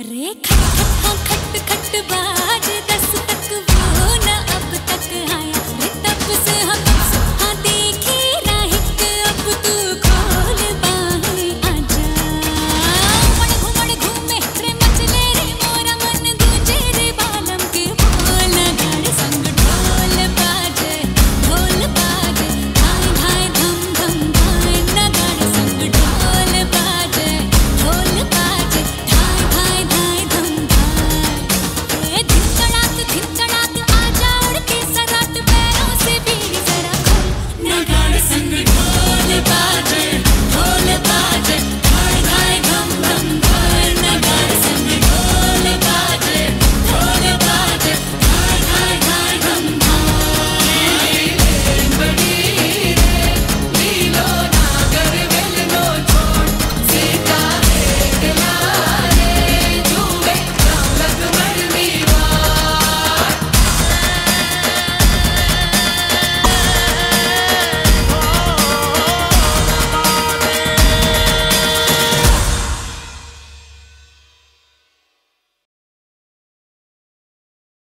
रे खट खट खट खट बाज दस तक वो।